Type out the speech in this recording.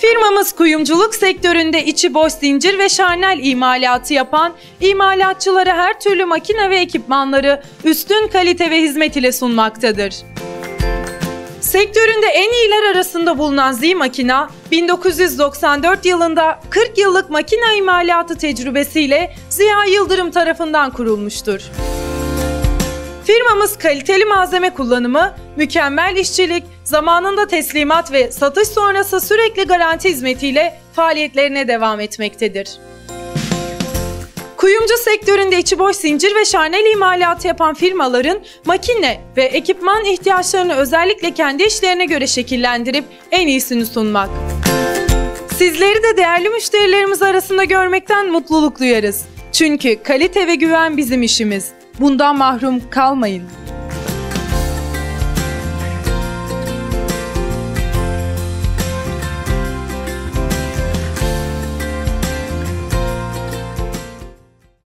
Firmamız kuyumculuk sektöründe içi boş zincir ve şarnel imalatı yapan, imalatçılara her türlü makine ve ekipmanları üstün kalite ve hizmet ile sunmaktadır. Sektöründe en iyiler arasında bulunan Z Makina, 1994 yılında 40 yıllık makine imalatı tecrübesiyle Ziya Yıldırım tarafından kurulmuştur. Firmamız kaliteli malzeme kullanımı, mükemmel işçilik, zamanında teslimat ve satış sonrası sürekli garanti hizmetiyle faaliyetlerine devam etmektedir. Kuyumcu sektöründe içi boş zincir ve şarnel imalatı yapan firmaların makine ve ekipman ihtiyaçlarını özellikle kendi işlerine göre şekillendirip en iyisini sunmak. Sizleri de değerli müşterilerimiz arasında görmekten mutluluk duyarız. Çünkü kalite ve güven bizim işimiz. Bundan mahrum kalmayın.